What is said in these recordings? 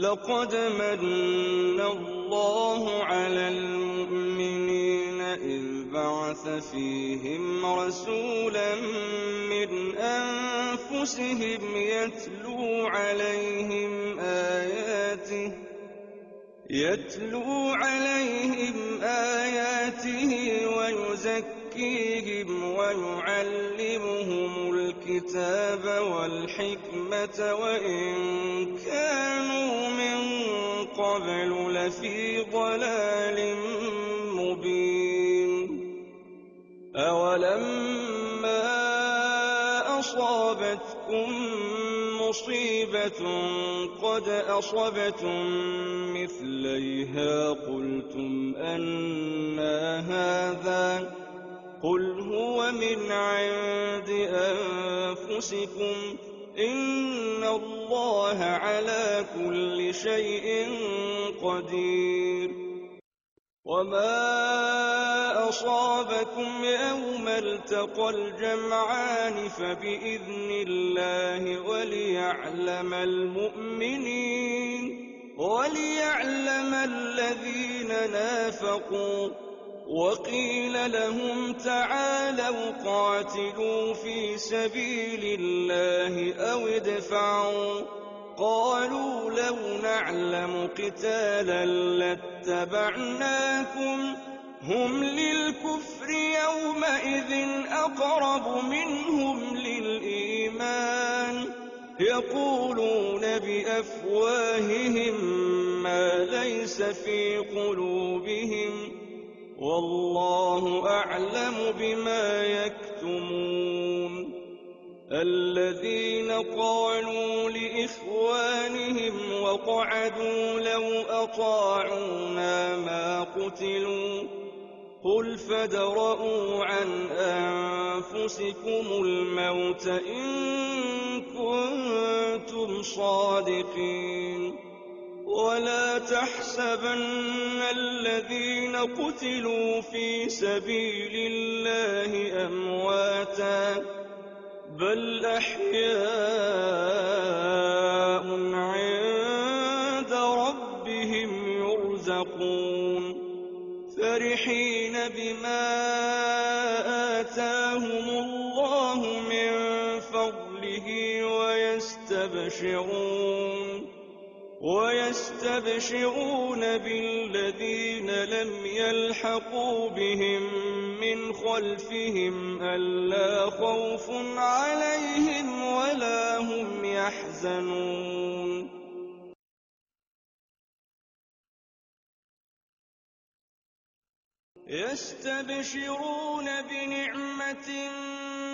لقد من الله على المؤمنين إذ بعث فيهم رسولا من أنفسهم يتلو عليهم آياته يتلو عليهم آياته ويزكيهم ويعلمهم الكتاب والحكمة وإن كانوا من قبل لفي ضلال مبين أولما أصابتكم مصيبة قد أصبتم مثليها قلتم أنا هذا قل هو من عند أنفسكم إن الله على كل شيء قدير. وما أصابكم يوم التقى الجمعان فبإذن الله وليعلم المؤمنين وليعلم الذين نافقوا وقيل لهم تعالوا قاتلوا في سبيل الله أو ادفعوا. قالوا لو نعلم قتالا لاتبعناكم. هم للكفر يومئذ أقرب منهم للإيمان. يقولون بأفواههم ما ليس في قلوبهم. والله أعلم بما يكتمون. الذين قالوا لإخوانهم وقعدوا لو أطاعونا ما قتلوا قل فادرءوا عن أنفسكم الموت إن كنتم صادقين. ولا تحسبن الذين قتلوا في سبيل الله أمواتاً بل أحياء عند ربهم يرزقون. فرحين بما آتاهم الله من فضله ويستبشرون. ويستبشرون بالذين لم يلحقوا بهم من خلفهم ألا خوف عليهم ولا هم يحزنون. يستبشرون بنعمة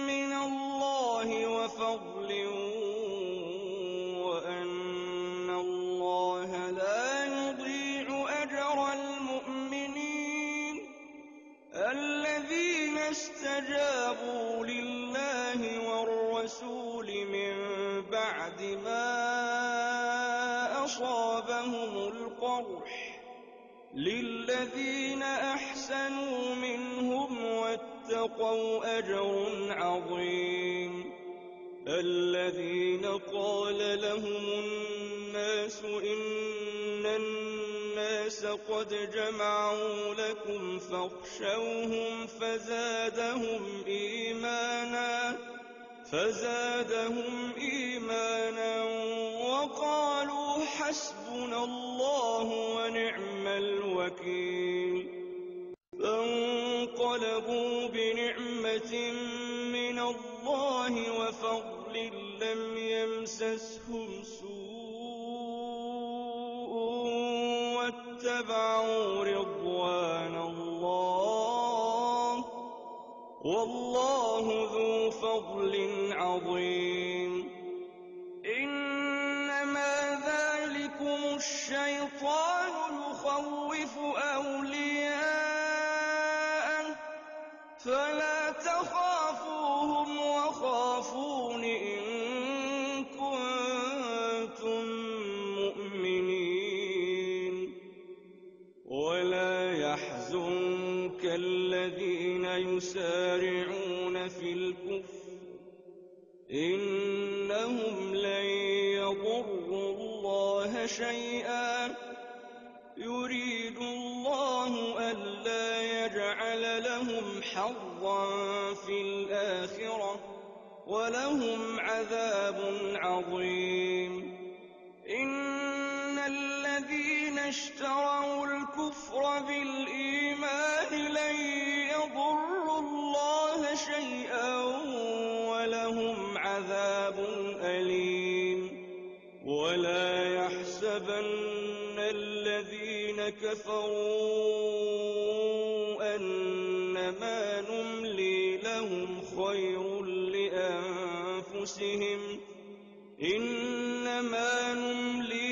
من الله وفضل الذين استجابوا لله والرسول من بعد ما أصابهم القرح للذين أحسنوا منهم واتقوا أجر عظيم الذين قال لهم الناس إن الناس قد جمعوا لكم فاخشوهم فزادهم إيمانا فزادهم إيمانا وقالوا حسبنا الله ونعم الوكيل. فانقلبوا بنعمة من الله وفضل لم يمسسهم سوء واتبعوا رضوان الله والله ذو فضل عظيم. إنما ذلكم الشيطان يخوف أولياءه. فلا تخافوهم يسارعون في الكفر إنهم لن يضروا الله شيئا. يريد الله ألا يجعل لهم حظا في الآخرة ولهم عذاب عظيم. إن الذين اشتروا الكفر بالإيمان لن كفروا أنما نملي لهم خير لأنفسهم إنما نملي